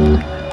Whoa!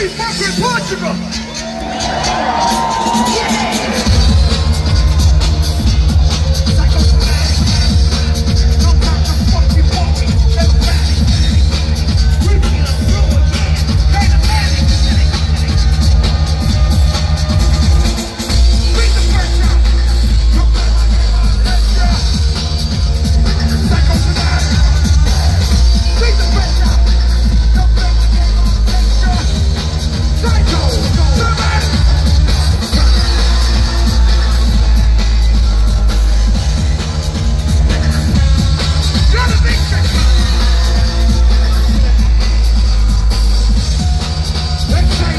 Happy fucking Portugal. Yeah.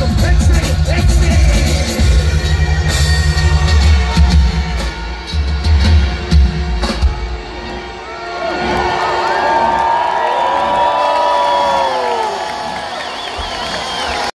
nigga, bitch